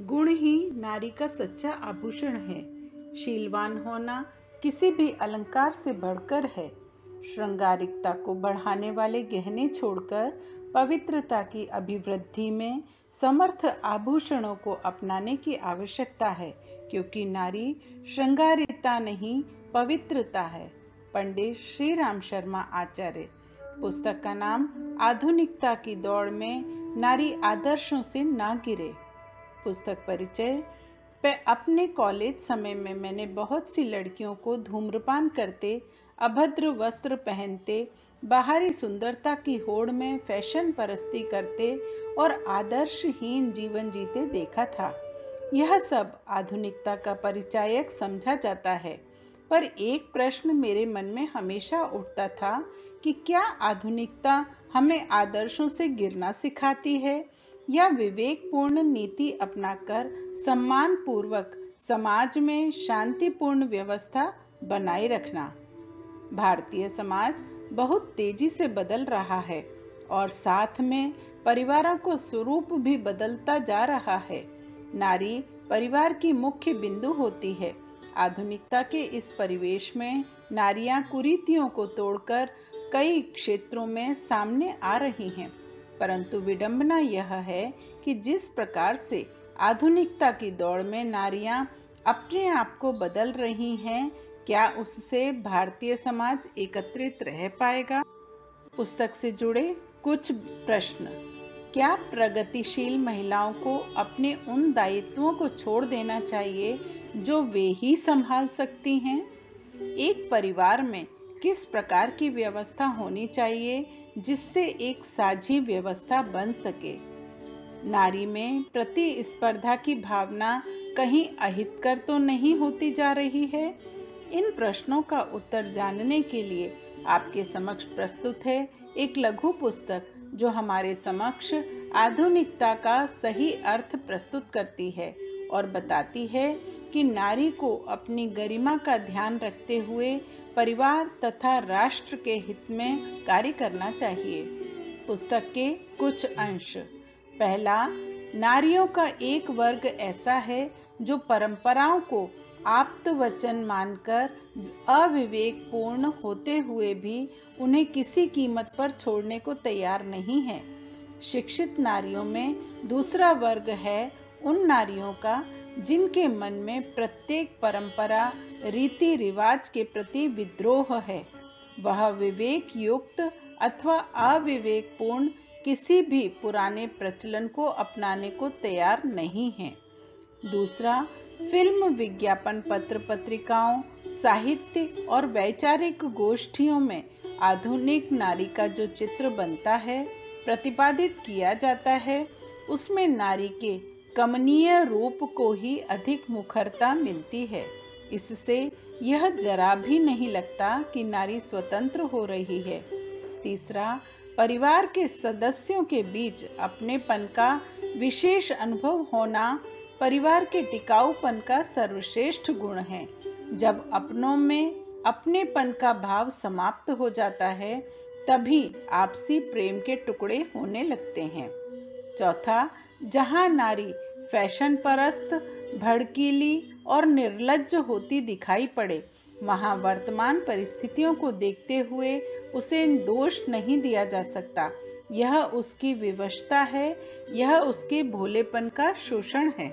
गुण ही नारी का सच्चा आभूषण है। शीलवान होना किसी भी अलंकार से बढ़कर है। श्रृंगारिकता को बढ़ाने वाले गहने छोड़कर पवित्रता की अभिवृद्धि में समर्थ आभूषणों को अपनाने की आवश्यकता है, क्योंकि नारी श्रृंगारिता नहीं, पवित्रता है। पंडित श्री राम शर्मा आचार्य, पुस्तक का नाम आधुनिकता की दौड़ में नारी आदर्शों से ना गिरे। पुस्तक परिचय। पे अपने कॉलेज समय में मैंने बहुत सी लड़कियों को धूम्रपान करते, अभद्र वस्त्र पहनते, बाहरी सुंदरता की होड़ में फ़ैशन परस्ती करते और आदर्शहीन जीवन जीते देखा था। यह सब आधुनिकता का परिचायक समझा जाता है। पर एक प्रश्न मेरे मन में हमेशा उठता था कि क्या आधुनिकता हमें आदर्शों से गिरना सिखाती है? या विवेकपूर्ण नीति अपनाकर सम्मान पूर्वक समाज में शांतिपूर्ण व्यवस्था बनाए रखना। भारतीय समाज बहुत तेज़ी से बदल रहा है और साथ में परिवारों को स्वरूप भी बदलता जा रहा है। नारी परिवार की मुख्य बिंदु होती है। आधुनिकता के इस परिवेश में नारियाँ कुरीतियों को तोड़कर कई क्षेत्रों में सामने आ रही हैं। परंतु विडंबना यह है कि जिस प्रकार से आधुनिकता की दौड़ में नारियाँ अपने आप को बदल रही हैं, क्या उससे भारतीय समाज एकत्रित रह पाएगा? पुस्तक से जुड़े कुछ प्रश्न। क्या प्रगतिशील महिलाओं को अपने उन दायित्वों को छोड़ देना चाहिए जो वे ही संभाल सकती हैं? एक परिवार में किस प्रकार की व्यवस्था होनी चाहिए? जिससे एक साझी व्यवस्था बन सके। नारी में प्रतिस्पर्धा की भावना कहीं अहितकर तो नहीं होती जा रही है? इन प्रश्नों का उत्तर जानने के लिए आपके समक्ष प्रस्तुत है एक लघु पुस्तक, जो हमारे समक्ष आधुनिकता का सही अर्थ प्रस्तुत करती है और बताती है कि नारी को अपनी गरिमा का ध्यान रखते हुए परिवार तथा राष्ट्र के हित में कार्य करना चाहिए। पुस्तक के कुछ अंश। पहला, नारियों का एक वर्ग ऐसा है जो परंपराओं को आप्त वचन मानकर अविवेकपूर्ण होते हुए भी उन्हें किसी कीमत पर छोड़ने को तैयार नहीं है। शिक्षित नारियों में दूसरा वर्ग है उन नारियों का, जिनके मन में प्रत्येक परंपरा, रीति रिवाज के प्रति विद्रोह है। वह विवेक युक्त अथवा अविवेकपूर्ण किसी भी पुराने प्रचलन को अपनाने को तैयार नहीं है। दूसरा, फ़िल्म विज्ञापन पत्र पत्रिकाओं, साहित्य और वैचारिक गोष्ठियों में आधुनिक नारी का जो चित्र बनता है, प्रतिपादित किया जाता है, उसमें नारी के कमनीय रूप को ही अधिक मुखरता मिलती है। इससे यह जरा भी नहीं लगता कि नारी स्वतंत्र हो रही है। तीसरा, परिवार के सदस्यों के बीच अपनेपन का विशेष अनुभव होना परिवार के टिकाऊपन का सर्वश्रेष्ठ गुण है। जब अपनों में अपनेपन का भाव समाप्त हो जाता है, तभी आपसी प्रेम के टुकड़े होने लगते हैं। चौथा जहाँ नारी फ़ैशन परस्त भड़कीली और निर्लज होती दिखाई पड़े, वहाँ वर्तमान परिस्थितियों को देखते हुए उसे दोष नहीं दिया जा सकता। यह उसकी विवशता है, यह उसके भोलेपन का शोषण है।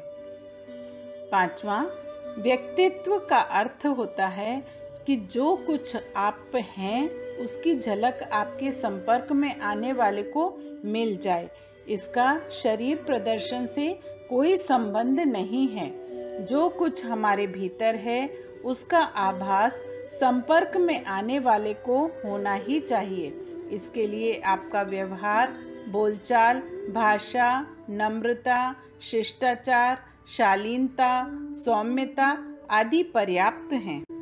पांचवा, व्यक्तित्व का अर्थ होता है कि जो कुछ आप हैं, उसकी झलक आपके संपर्क में आने वाले को मिल जाए। इसका शरीर प्रदर्शन से कोई संबंध नहीं है। जो कुछ हमारे भीतर है, उसका आभास संपर्क में आने वाले को होना ही चाहिए। इसके लिए आपका व्यवहार, बोलचाल, भाषा, नम्रता, शिष्टाचार, शालीनता, सौम्यता आदि पर्याप्त हैं।